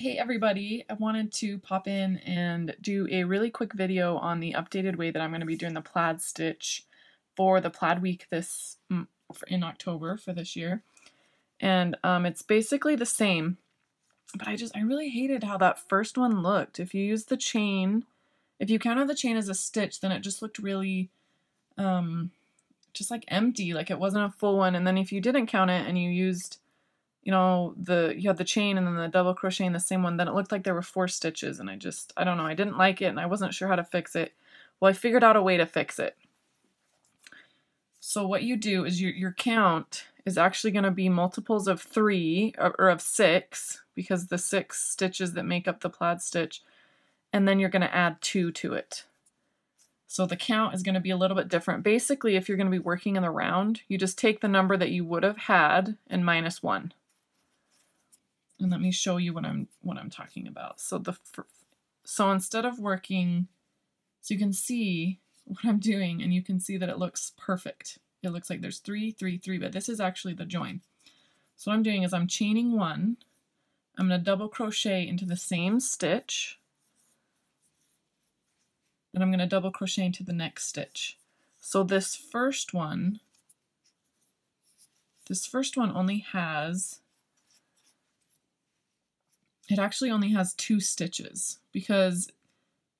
Hey everybody, I wanted to pop in and do a really quick video on the updated way that I'm going to be doing the plaid stitch for the plaid week this in October for this year. And um, it's basically the same, but I just, I really hated how that first one looked. If you use the chain, if you counted the chain as a stitch, then it just looked really, um, just like empty, like it wasn't a full one. And then if you didn't count it and you used you know, the you had the chain and then the double crochet in the same one, then it looked like there were four stitches and I just, I don't know, I didn't like it and I wasn't sure how to fix it. Well, I figured out a way to fix it. So what you do is your, your count is actually going to be multiples of three or, or of six because the six stitches that make up the plaid stitch and then you're going to add two to it. So the count is going to be a little bit different. Basically, if you're going to be working in the round, you just take the number that you would have had and minus one. And let me show you what I'm what I'm talking about. So the so instead of working, so you can see what I'm doing and you can see that it looks perfect. It looks like there's three, three, three, but this is actually the join. So what I'm doing is I'm chaining one, I'm going to double crochet into the same stitch, and I'm going to double crochet into the next stitch. So this first one, this first one only has it actually only has two stitches because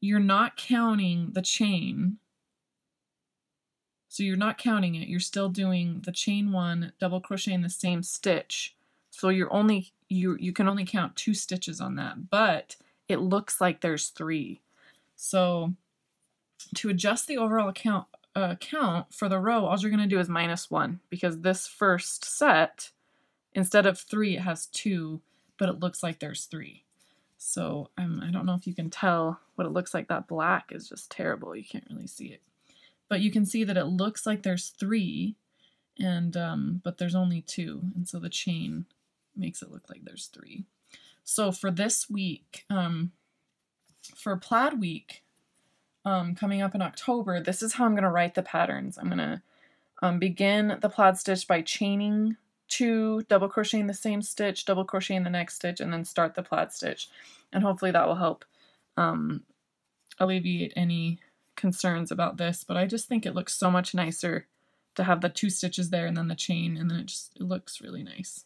you're not counting the chain. So you're not counting it. You're still doing the chain one, double crochet in the same stitch. So you're only you you can only count two stitches on that, but it looks like there's three. So to adjust the overall count uh, count for the row, all you're going to do is minus one because this first set, instead of three, it has two but it looks like there's three. So um, I don't know if you can tell what it looks like. That black is just terrible. You can't really see it. But you can see that it looks like there's three, and um, but there's only two. And so the chain makes it look like there's three. So for this week, um, for plaid week, um, coming up in October, this is how I'm going to write the patterns. I'm going to um, begin the plaid stitch by chaining two, double crochet in the same stitch, double crochet in the next stitch, and then start the plaid stitch. And hopefully that will help um, alleviate any concerns about this. But I just think it looks so much nicer to have the two stitches there and then the chain, and then it just it looks really nice.